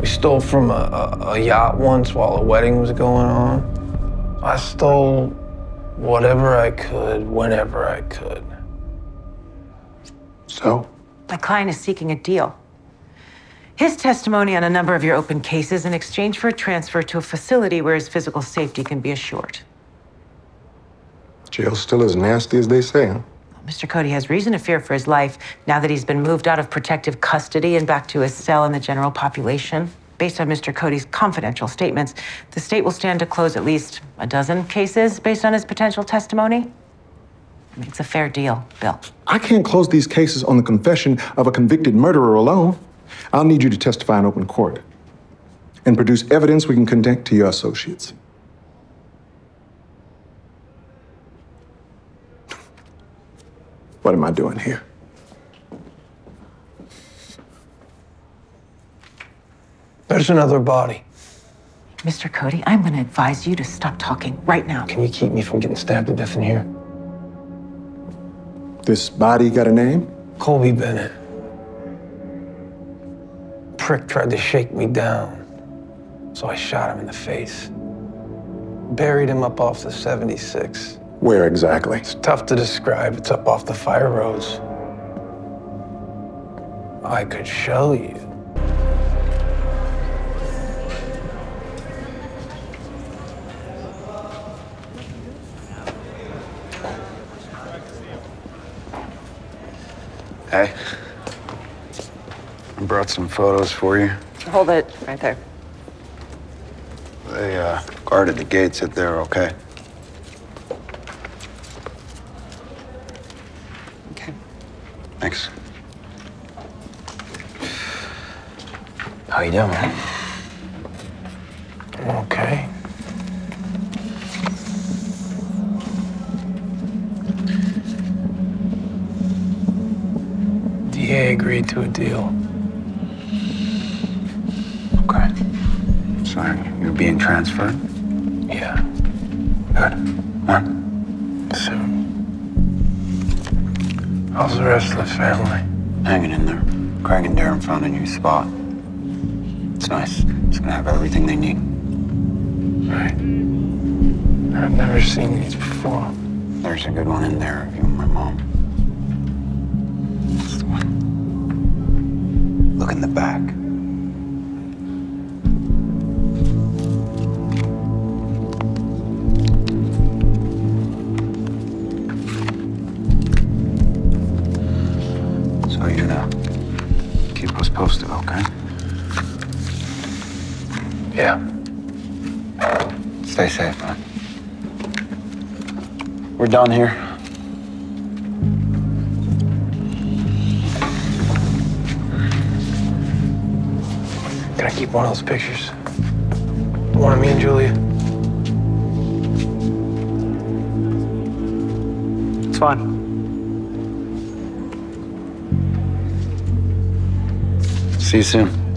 We stole from a, a, a yacht once while a wedding was going on. I stole whatever I could, whenever I could. So? My client is seeking a deal. His testimony on a number of your open cases in exchange for a transfer to a facility where his physical safety can be assured. Jail's still as nasty as they say, huh? Mr. Cody has reason to fear for his life now that he's been moved out of protective custody and back to his cell in the general population. Based on Mr. Cody's confidential statements, the state will stand to close at least a dozen cases based on his potential testimony. It's a fair deal, Bill. I can't close these cases on the confession of a convicted murderer alone. I'll need you to testify in open court and produce evidence we can connect to your associates. What am I doing here? There's another body. Mr. Cody, I'm going to advise you to stop talking right now. Can you keep me from getting stabbed to death in here? This body got a name? Colby Bennett. Prick tried to shake me down, so I shot him in the face. Buried him up off the 76. Where exactly? It's tough to describe. It's up off the fire roads. I could show you. Hey. I brought some photos for you. Hold it right there. They uh, guarded the gates at there, okay? Okay. Thanks. How you doing, man? Okay. DA agreed to a deal. Okay. So you're being transferred? Yeah, Good. When? How's the rest of the family? Hanging in there. Craig and Deran found a new spot. It's nice. It's gonna have everything they need. Right. I've never seen these before. There's a good one in there of you and my mom. That's the one. Look in the back. Us posted, okay? Yeah. Stay safe, man. We're done here. Can I keep one of those pictures? One of me and Julia? It's fine. See you soon.